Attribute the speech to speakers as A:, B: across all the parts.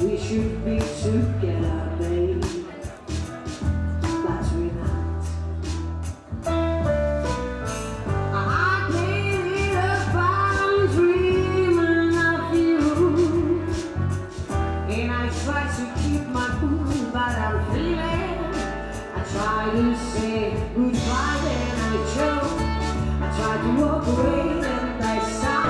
A: We should be together, babe. But we're not. I can't live if dreaming of you. And I try to keep my cool, but I'm feeling. I try to say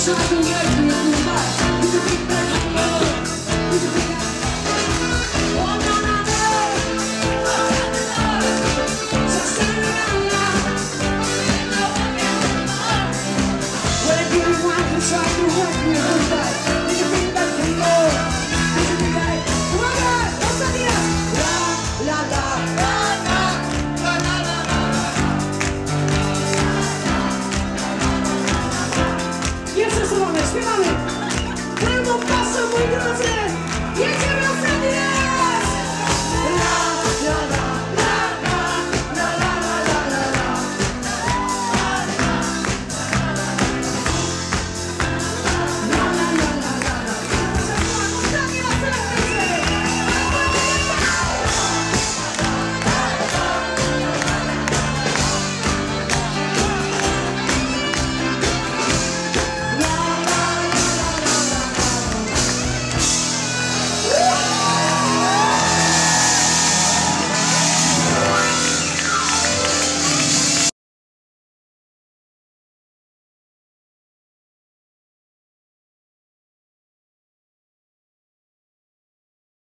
A: something